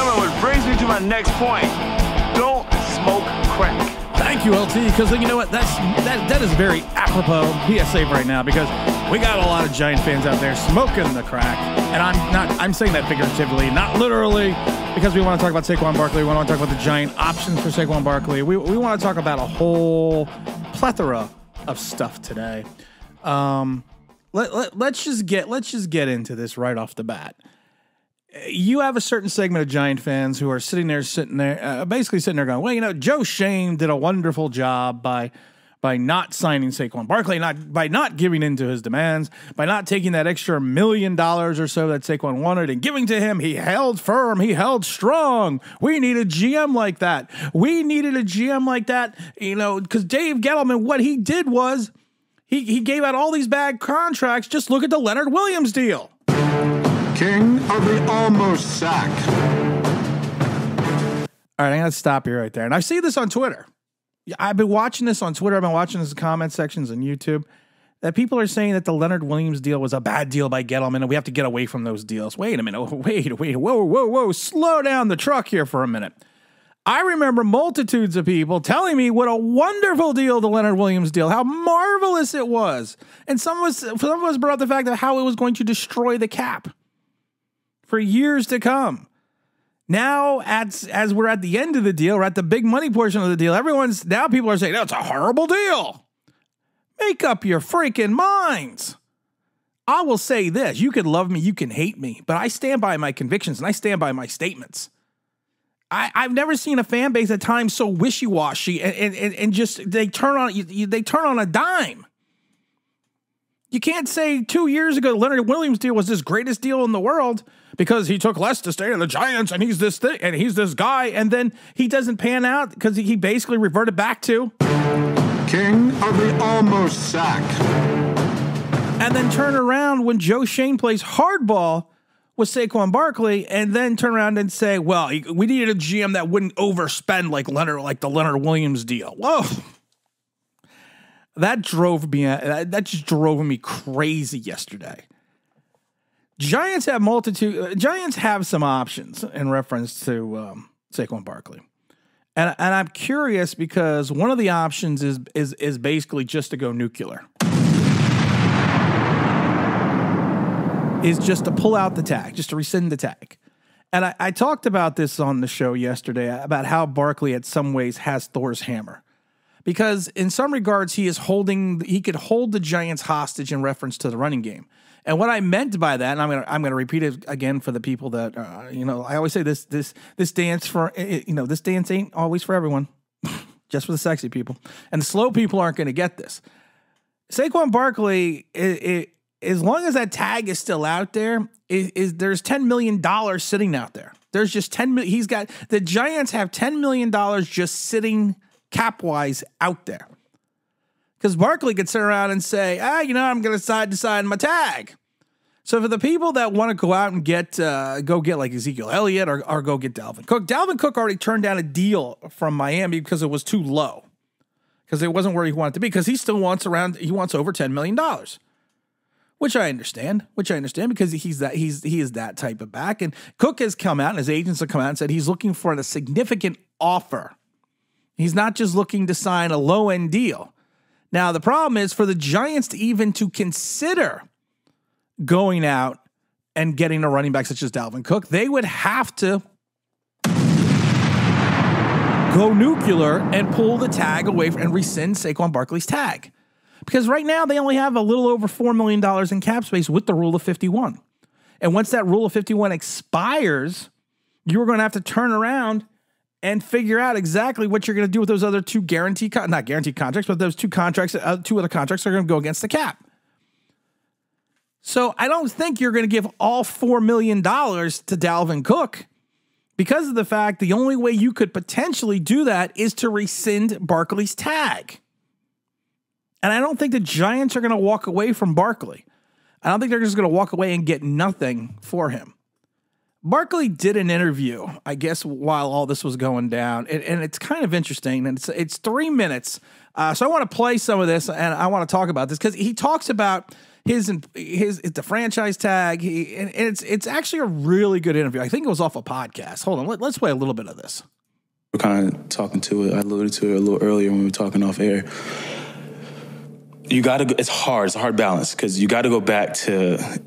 Gentlemen, which brings me to my next point. Don't smoke crack. Thank you, LT, because you know what? That's that that is very apropos PSA right now because we got a lot of Giant fans out there smoking the crack, and I'm not. I'm saying that figuratively, not literally, because we want to talk about Saquon Barkley. We want to talk about the Giant options for Saquon Barkley. We we want to talk about a whole plethora of stuff today. Um, let, let let's just get let's just get into this right off the bat you have a certain segment of Giant fans who are sitting there, sitting there, uh, basically sitting there going, "Well, you know, Joe Schoen did a wonderful job by by not signing Saquon Barkley, not by not giving in to his demands, by not taking that extra million dollars or so that Saquon wanted and giving to him. He held firm, he held strong. We need a GM like that. We needed a GM like that, you know, because Dave Gettleman, what he did was." He, he gave out all these bad contracts. Just look at the Leonard Williams deal king of the almost sack. All right, I gotta stop you right there. And I see this on Twitter. I've been watching this on Twitter. I've been watching this in comment sections on YouTube. That people are saying that the Leonard Williams deal was a bad deal by Gettleman, and we have to get away from those deals. Wait a minute. Wait, wait, whoa, whoa, whoa. Slow down the truck here for a minute. I remember multitudes of people telling me what a wonderful deal the Leonard Williams deal, how marvelous it was. And some of us some of us brought up the fact of how it was going to destroy the cap for years to come. Now, as as we're at the end of the deal, we're at the big money portion of the deal. Everyone's now people are saying, "That's a horrible deal." Make up your freaking minds. I will say this: you can love me, you can hate me, but I stand by my convictions and I stand by my statements. I, I've never seen a fan base at times so wishy washy and, and, and just they turn on you. they turn on a dime. You can't say two years ago Leonard Williams deal was this greatest deal in the world because he took less to stay in the Giants and he's this thing and he's this guy and then he doesn't pan out because he basically reverted back to king of the almost sack. And then turn around when Joe Schoen plays hardball with Saquon Barkley and then turn around and say, well, we needed a GM that wouldn't overspend like Leonard, like the Leonard Williams deal. Whoa. That drove me, that just drove me crazy yesterday. Giants have multitude. Uh, Giants have some options in reference to um, Saquon Barkley, and and I'm curious because one of the options is is is basically just to go nuclear. Is just to pull out the tag, just to rescind the tag. And I, I talked about this on the show yesterday about how Barkley, at some ways, has Thor's hammer because in some regards he is holding he could hold the Giants hostage in reference to the running game. And what I meant by that, and I'm gonna I'm gonna repeat it again for the people that uh, you know, I always say this this this dance for you know this dance ain't always for everyone, just for the sexy people, and the slow people aren't going to get this. Saquon Barkley, it, it, as long as that tag is still out there, is, there's ten million dollars sitting out there. There's just ten million. He's got the Giants have ten million dollars just sitting cap wise out there. Because Barkley could sit around and say, ah, you know, I'm going to decide to sign my tag. So for the people that want to go out and get, uh, go get like Ezekiel Elliott or, or go get Dalvin Cook, Dalvin Cook already turned down a deal from Miami because it was too low, because it wasn't where he wanted to be. Because he still wants around, he wants over ten million dollars, which I understand. Which I understand because he's that he's he is that type of back. And Cook has come out and his agents have come out and said he's looking for a significant offer. He's not just looking to sign a low end deal. Now, the problem is for the Giants to even to consider going out and getting a running back such as Dalvin Cook, they would have to go nuclear and pull the tag away and rescind Saquon Barkley's tag. Because right now they only have a little over $4 million in cap space with the rule of 51. And once that rule of 51 expires, you're going to have to turn around and figure out exactly what you're going to do with those other two guaranteed, con- not guaranteed contracts, but those two contracts, uh, two other contracts are going to go against the cap. So I don't think you're going to give all $4 million to Dalvin Cook because of the fact the only way you could potentially do that is to rescind Barkley's tag. And I don't think the Giants are going to walk away from Barkley. I don't think they're just going to walk away and get nothing for him. Barkley did an interview, I guess, while all this was going down, and, and it's kind of interesting. And it's it's three minutes, uh, so I want to play some of this, and I want to talk about this because he talks about his his the franchise tag. He and it's it's actually a really good interview. I think it was off a podcast. Hold on, let, let's play a little bit of this. We're kind of talking to it. I alluded to it a little earlier when we were talking off air. You got to. It's hard. It's a hard balance because you got to go back to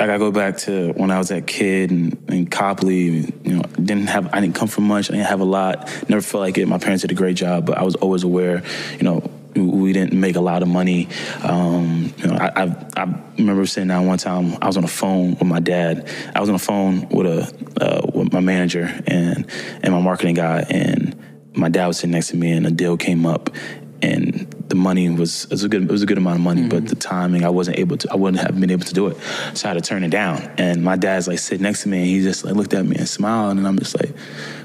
I gotta go back to when I was that kid and in Coplay. You know, didn't have I didn't come from much. I didn't have a lot. Never felt like it. My parents did a great job, but I was always aware. You know, we didn't make a lot of money. Um, you know, I, I, I, remember sitting down one time. I was on the phone with my dad. I was on the phone with a uh, with my manager and and my marketing guy, and my dad was sitting next to me, and a deal came up, and the money was it was a good it was a good amount of money, mm-hmm. but the timing I wasn't able to I wouldn't have been able to do it, so I had to turn it down. And my dad's like sitting next to me, and he just like looked at me and smiled, and I'm just like,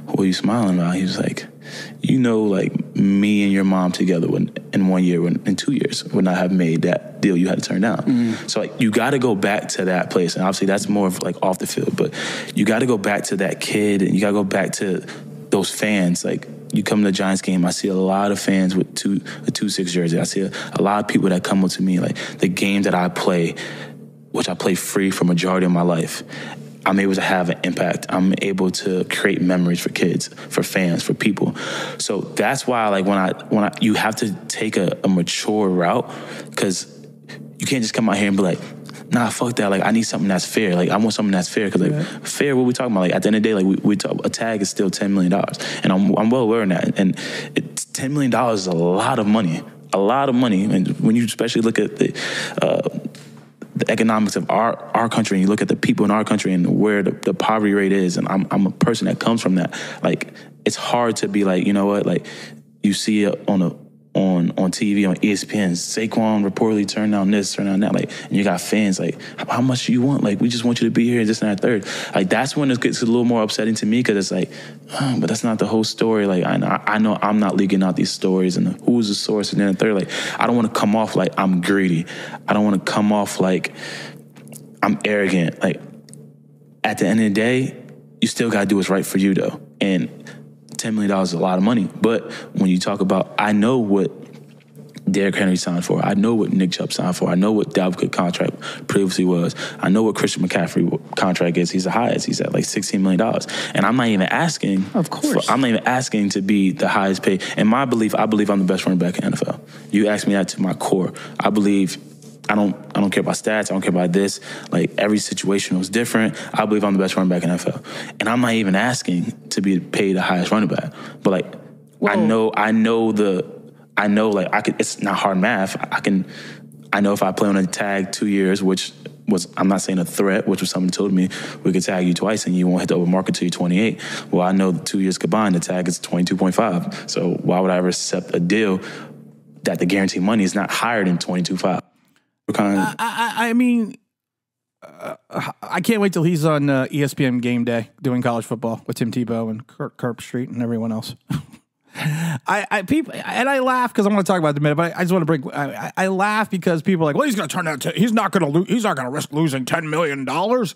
"What are you smiling about?" He was like, "You know, like me and your mom together when, in one year, when, in two years, would not have made that deal you had to turn down. Mm-hmm. So like you got to go back to that place, and obviously that's more of like off the field, but you got to go back to that kid, and you got to go back to those fans like you come to the Giants game, I see a lot of fans with two a two six jersey. I see a, a lot of people that come up to me like the game that I play, which I play free for majority of my life. I'm able to have an impact. I'm able to create memories for kids, for fans, for people. So that's why, like when I when I you have to take a, a mature route because you can't just come out here and be like, nah, fuck that. Like, I need something that's fair. Like, I want something that's fair. Cause like, fair, what we talking about? Like, at the end of the day, like, we, we talk, a tag is still $10 million. And I'm, I'm well aware of that. And it's $10 million is a lot of money. A lot of money. And when you especially look at the, uh, the economics of our, our country and you look at the people in our country and where the, the poverty rate is, and I'm, I'm a person that comes from that, like, it's hard to be like, you know what, like, you see it on a on on TV on ESPN. Saquon reportedly turned down this, turned down that. Like, and you got fans like, how much do you want? Like, we just want you to be here, this and that third. Like, that's when it gets a little more upsetting to me because it's like, oh, but that's not the whole story. Like, I know, I know I'm not leaking out these stories and who's the source and then the third. Like, I don't want to come off like I'm greedy. I don't want to come off like I'm arrogant. Like, at the end of the day, you still got to do what's right for you though. And $10 million is a lot of money. But when you talk about, I know what Derrick Henry signed for. I know what Nick Chubb signed for. I know what Dalvin Cook contract previously was. I know what Christian McCaffrey contract is. He's the highest. He's at like $16 million. And I'm not even asking. Of course. For, I'm not even asking to be the highest paid. In my belief, I believe I'm the best running back in NFL. You ask me that to my core. I believe I don't I don't care about stats. I don't care about this. Like every situation was different. I believe I'm the best running back in NFL, and I'm not even asking to be paid the highest running back. But like Whoa. I know I know the I know like I could. It's not hard math. I can. I know if I play on a tag two years, which was I'm not saying a threat, which was someone told me we could tag you twice and you won't hit the open market until you're 28. Well, I know the two years combined, the tag is 22.5. So why would I ever accept a deal that the guaranteed money is not higher than 22.5? Kind of, I, I, I mean, uh, I can't wait till he's on uh, ESPN Game Day doing college football with Tim Tebow and Kirk Herbstreit and everyone else. I, I people and I laugh because I want to talk about it in a minute, but I, I just want to bring. I, I, laugh because people are like, well, he's going to turn out. To, he's not going to lose. He's not going to risk losing ten million dollars.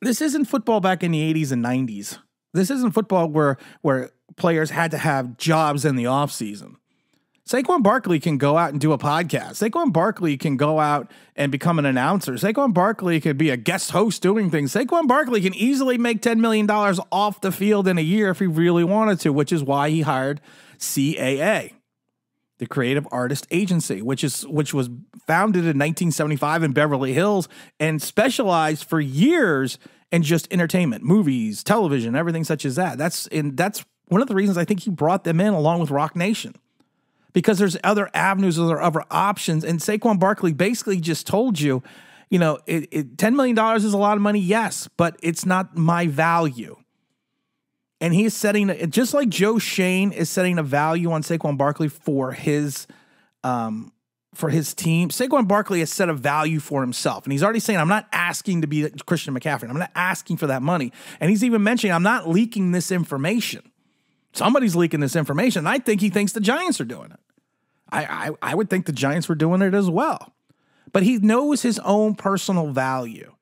This isn't football back in the eighties and nineties. This isn't football where where players had to have jobs in the off season. Saquon Barkley can go out and do a podcast. Saquon Barkley can go out and become an announcer. Saquon Barkley could be a guest host doing things. Saquon Barkley can easily make $10 million off the field in a year if he really wanted to, which is why he hired CAA, the Creative Artist Agency, which is which was founded in 1975 in Beverly Hills and specialized for years in just entertainment, movies, television, everything such as that. That's and that's one of the reasons I think he brought them in along with Roc Nation because there's other avenues, are other options. And Saquon Barkley basically just told you, you know, it, it, $10 million is a lot of money, yes, but it's not my value. And he's setting, just like Joe Schoen is setting a value on Saquon Barkley for his, um, for his team. Saquon Barkley has set a value for himself. And he's already saying, I'm not asking to be Christian McCaffrey. I'm not asking for that money. And he's even mentioning, I'm not leaking this information. Somebody's leaking this information. And I think he thinks the Giants are doing it. I, I, I would think the Giants were doing it as well. But he knows his own personal value.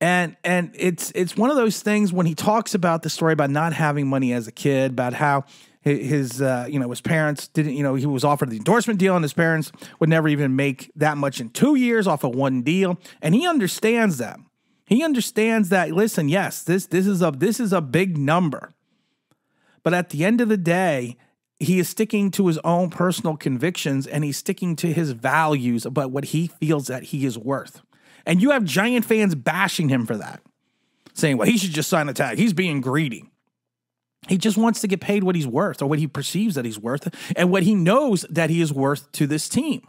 And and it's it's one of those things when he talks about the story about not having money as a kid, about how his uh, you know his parents didn't you know he was offered the endorsement deal and his parents would never even make that much in two years off of one deal, and he understands that. He understands that. Listen, yes, this this is a this is a big number, but at the end of the day, he is sticking to his own personal convictions and he's sticking to his values about what he feels that he is worth. And you have giant fans bashing him for that, saying, well, he should just sign a tag. He's being greedy. He just wants to get paid what he's worth or what he perceives that he's worth and what he knows that he is worth to this team.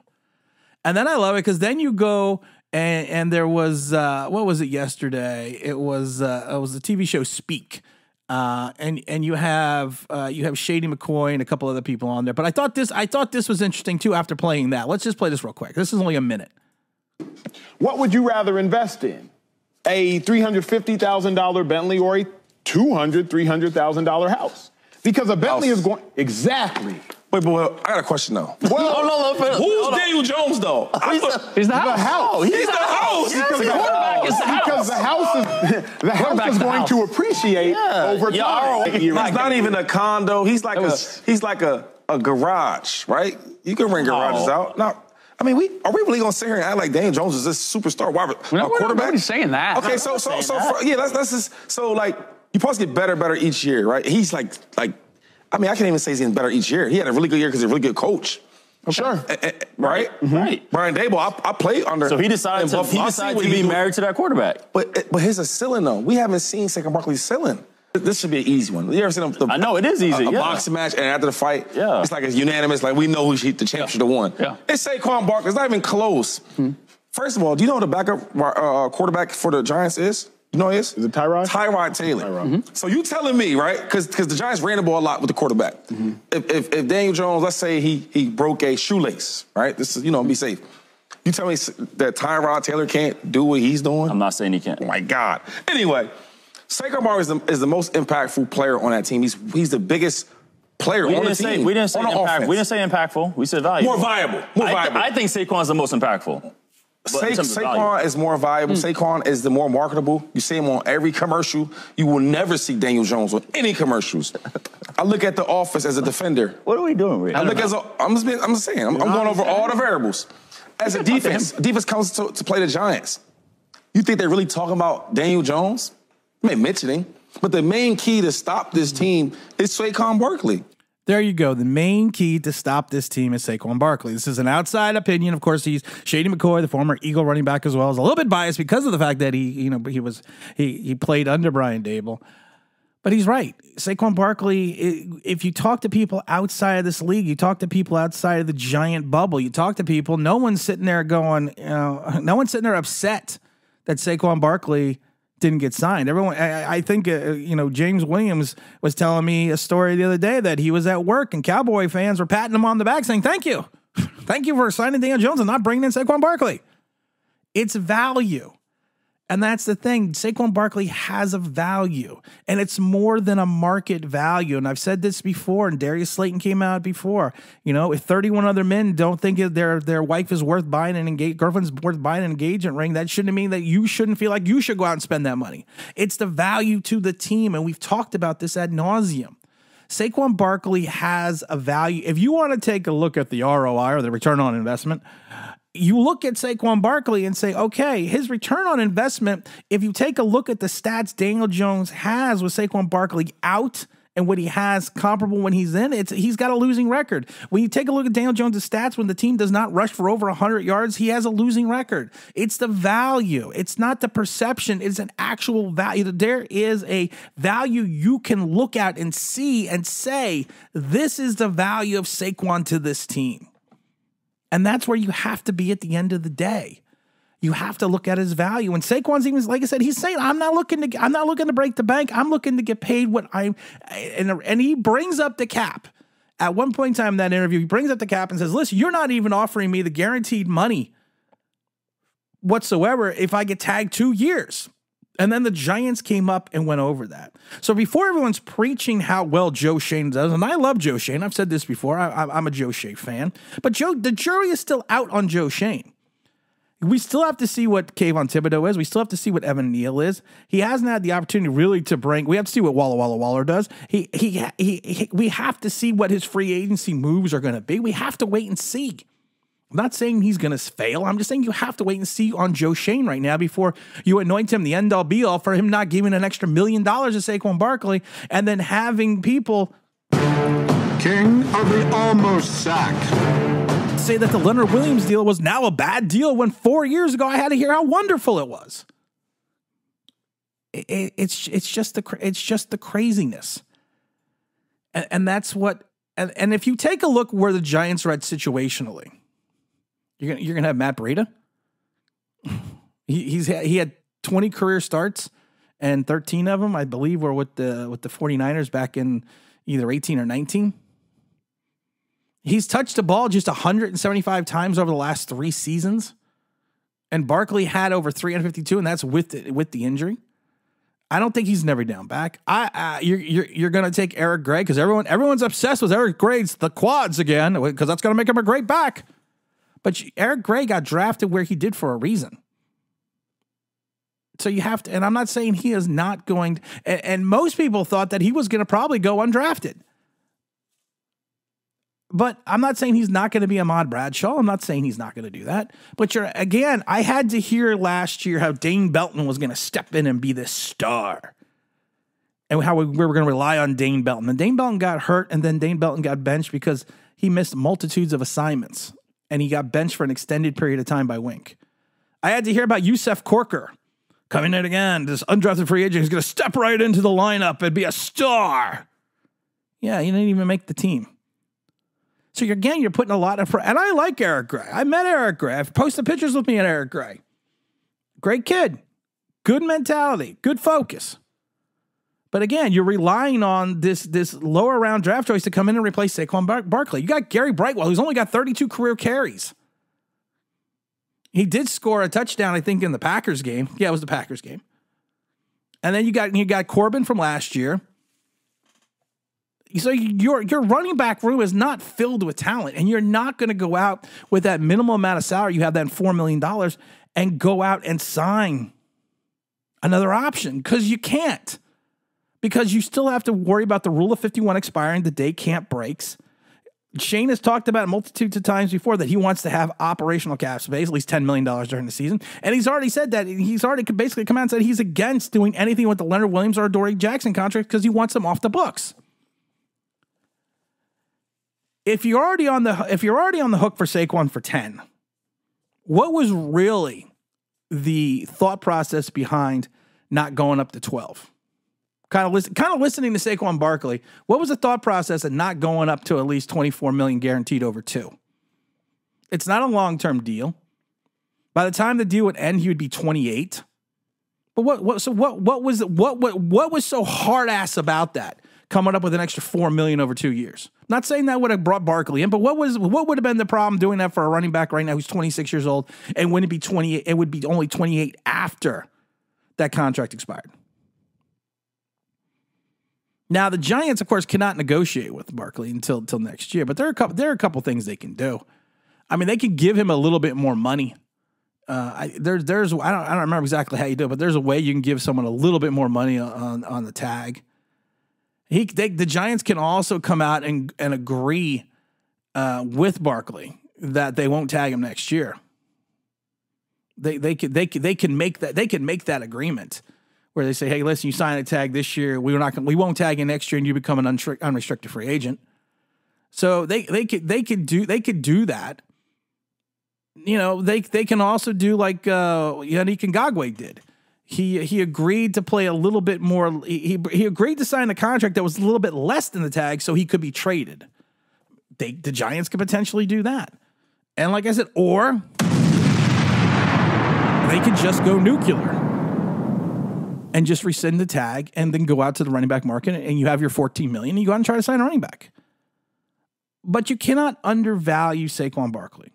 And then I love it because then you go and and there was uh, what was it yesterday? It was uh, it was the TV show Speak. Uh, and and you have uh, you have Shady McCoy and a couple other people on there, but I thought this I thought this was interesting too. After playing that, let's just play this real quick. This is only a minute. What would you rather invest in? A $350,000 Bentley or a $200,000, $300,000 house? Because a Bentley House. is going. Exactly. Wait, but I got a question though. Well, Oh, no, no, no, Who's hold on. Daniel Jones though? He's thought- the, he's the the house. house. He's, He's the house. Yes, Because the the quarterback is the house. Because the house is the house is going house. to appreciate Yeah, over yeah, time. ROI. You're He's right. not even a condo. He's like was- a he's like a, a garage, right? You can rent garages No. out. No, I mean, we are we really gonna sit here and act like Daniel Jones is this superstar wide No, a we're not- quarterback? nobody's saying that. Okay, I'm so so so that. for, yeah, that's that's just so like you supposed to get better, better each year, right? He's like like, I mean, I can't even say he's getting better each year. He had a really good year because he's a really good coach. Sure. Eh, eh, Right, Right. Brian Daboll, I, I played under. So he decided to, he decided to be married to that quarterback. But but here's a ceiling though. We haven't seen Saquon Barkley's ceiling. This should be an easy one. You ever seen the, I know, it is easy, A, a yeah. boxing match and after the fight, Yeah. it's like it's unanimous. Like we know who the champ should have won. Yeah. It's Saquon Barkley. It's not even close. First of all, do you know who the backup uh, quarterback for the Giants is? You know who he is? Is it Tyrod? Tyrod Taylor. Mm-hmm. So you telling me, right? Because the Giants ran the ball a lot with the quarterback. If, if, if Daniel Jones, let's say he he broke a shoelace, right? This is you know be safe. You tell me that Tyrod Taylor can't do what he's doing? I'm not saying he can't. Oh my God. Anyway, Saquon Barkley is the, is the most impactful player on that team. He's he's the biggest player We on didn't the say team. we didn't say on impact. We didn't say impactful. We said valuable. more viable. More I, viable. I think Saquon's the most impactful. But Sa- Saquon. Is more valuable. Hmm. Saquon is the more marketable. You see him on every commercial. You will never see Daniel Jones on any commercials. I look at the office as a defender. What are we doing, Rick? I look as a, I'm just, being- I'm just saying. I'm, I'm going over all the variables. As a defense, defense comes to, to play the Giants. You think they're really talking about Daniel Jones? I may mention him, but the main key to stop this team is Saquon Barkley. There you go. The main key to stop this team is Saquon Barkley. This is an outside opinion. Of course, he's Shady McCoy, the former Eagle running back as well, is a little bit biased because of the fact that he, you know, he was he he played under Brian Daboll. But he's right. Saquon Barkley, if you talk to people outside of this league, you talk to people outside of the giant bubble, you talk to people, no one's sitting there going, you know, no one's sitting there upset that Saquon Barkley didn't get signed. Everyone, I, I think, uh, you know, James Williams was telling me a story the other day that he was at work and Cowboy fans were patting him on the back saying, thank you. thank you for signing Daniel Jones and not bringing in Saquon Barkley. It's value. And that's the thing. Saquon Barkley has a value, and it's more than a market value. And I've said this before, and Darius Slayton came out before. You know, if 31 other men don't think their their wife is worth buying an engage girlfriend's worth buying an engagement ring, that shouldn't mean that you shouldn't feel like you should go out and spend that money. It's the value to the team, and we've talked about this ad nauseum. Saquon Barkley has a value. If you want to take a look at the ROI or the return on investment, you look at Saquon Barkley and say, okay, his return on investment, if you take a look at the stats Daniel Jones has with Saquon Barkley out and what he has comparable when he's in, it's he's got a losing record. When you take a look at Daniel Jones' stats when the team does not rush for over 100 yards, he has a losing record. It's the value. It's not the perception, it's an actual value. There is a value you can look at and see and say, this is the value of Saquon to this team. And that's where you have to be at the end of the day. You have to look at his value. And Saquon's even like I said, he's saying, "I'm not looking to, I'm not looking to break the bank. I'm looking to get paid what I'm." And and he brings up the cap. At one point in time in that interview, he brings up the cap and says, "Listen, you're not even offering me the guaranteed money whatsoever if I get tagged two years." And then the Giants came up and went over that. So before everyone's preaching how well Joe Schoen does, and I love Joe Schoen, I've said this before, I, I'm a Joe Schoen fan, but Joe, the jury is still out on Joe Schoen. We still have to see what Kayvon Thibodeaux is. We still have to see what Evan Neal is. He hasn't had the opportunity really to bring. We have to see what Walla Walla Waller does. He, he, he, he we have to see what his free agency moves are going to be. We have to wait and see. I'm not saying he's going to fail. I'm just saying you have to wait and see on Joe Schoen right now before you anoint him the end all be all for him not giving an extra million dollars to Saquon Barkley and then having people King of the almost sack. say that the Leonard Williams deal was now a bad deal when four years ago I had to hear how wonderful it was. It- it- it's it's just the it's just the craziness, and, and that's what. And, and if you take a look where the Giants are at situationally, you're gonna you're gonna have Matt Breida. He, he's he had 20 career starts, and 13 of them, I believe, were with the with the 49ers back in either 18 or 19. He's touched the ball just 175 times over the last three seasons, and Barkley had over 352, and that's with the, with the injury. I don't think he's never down back. I, I you're you're, you're going to take Eric Gray because everyone everyone's obsessed with Eric Gray's the quads again because that's going to make him a great back. But Eric Gray got drafted where he did for a reason. So you have to, and I'm not saying he is not going. To, and, and most people thought that he was going to probably go undrafted. But I'm not saying he's not going to be Ahmad Bradshaw. I'm not saying he's not going to do that. But you're again, I had to hear last year how Dane Belton was going to step in and be this star. And how we, we were going to rely on Dane Belton. And Dane Belton got hurt, and then Dane Belton got benched because he missed multitudes of assignments. And he got benched for an extended period of time by Wink. I had to hear about Yusuf Corker coming in again, this undrafted free agent who's going to step right into the lineup and be a star. Yeah, he didn't even make the team. So you're, again, you're putting a lot of, and I like Eric Gray. I met Eric Gray. I've posted pictures with me at Eric Gray. Great kid, good mentality, good focus. But again, you're relying on this this lower round draft choice to come in and replace Saquon Bar- Barkley. You got Gary Brightwell, who's only got 32 career carries. He did score a touchdown, I think, in the Packers game. Yeah, it was the Packers game. And then you got you got Corbin from last year. So your your running back room is not filled with talent, and you're not going to go out with that minimal amount of salary you have that four million dollars and go out and sign another option because you can't because you still have to worry about the rule of 51 expiring the day camp breaks. Schoen has talked about it multitudes of times before that he wants to have operational cap space, at least $10 million during the season. And he's already said that he's already basically come out and said he's against doing anything with the Leonard Williams or Dory Jackson contract because he wants them off the books. If you're already on the if you're already on the hook for Saquon for 10, what was really the thought process behind not going up to 12? Kind of listen, kind of listening to Saquon Barkley, what was the thought process of not going up to at least 24 million guaranteed over two? It's not a long-term deal. By the time the deal would end, he would be 28. But what what so what what was what what what was so hard ass about that? Coming up with an extra four million over two years. Not saying that would have brought Barkley in, but what was what would have been the problem doing that for a running back right now who's 26 years old and wouldn't it be 28? It would be only 28 after that contract expired. Now the Giants, of course, cannot negotiate with Barkley until until next year, but there are a couple there are a couple things they can do. I mean, they could give him a little bit more money. Uh, I, there's there's I don't I don't remember exactly how you do it, but there's a way you can give someone a little bit more money on on the tag. He they, the Giants can also come out and and agree uh, with Barkley that they won't tag him next year. They they can they can they can make that they can make that agreement where they say, "Hey, listen, you sign a tag this year. We're not gonna, we won't tag you next year, and you become an unrestricted free agent." So they they could they could do they could do that. You know, they they can also do like uh, Yannick Ngakoue did. He he agreed to play a little bit more. He he agreed to sign a contract that was a little bit less than the tag, so he could be traded. They the Giants could potentially do that, and like I said, or they could just go nuclear and just rescind the tag and then go out to the running back market and you have your 14 million and you go out and try to sign a running back. But you cannot undervalue Saquon Barkley.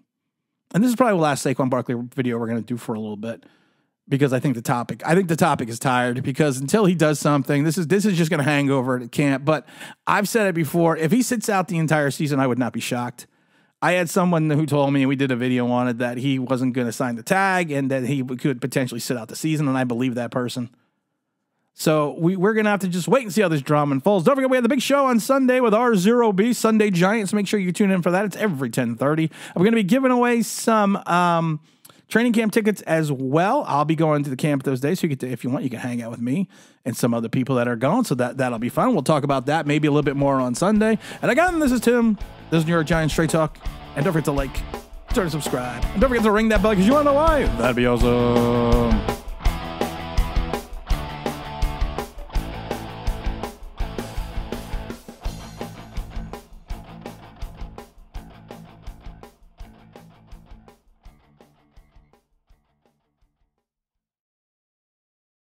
And this is probably the last Saquon Barkley video we're going to do for a little bit because I think the topic I think the topic is tired because until he does something, this is this is just going to hang over at camp. But I've said it before: if he sits out the entire season, I would not be shocked. I had someone who told me, and we did a video on it, that he wasn't going to sign the tag and that he could potentially sit out the season, and I believe that person. So we, we're going to have to just wait and see how this drama unfolds. Don't forget, we have the big show on Sunday with R0B, Sunday Giants. Make sure you tune in for that. It's every 1030. We're going to be giving away some um, training camp tickets as well. I'll be going to the camp those days, so you get to, if you want, you can hang out with me and some other people that are going. So that, that'll be fun. We'll talk about that maybe a little bit more on Sunday. And again, this is Tim. This is New York Giants Straight Talk. And don't forget to like, turn subscribe. And don't forget to ring that bell because you want to know why. That'd be awesome.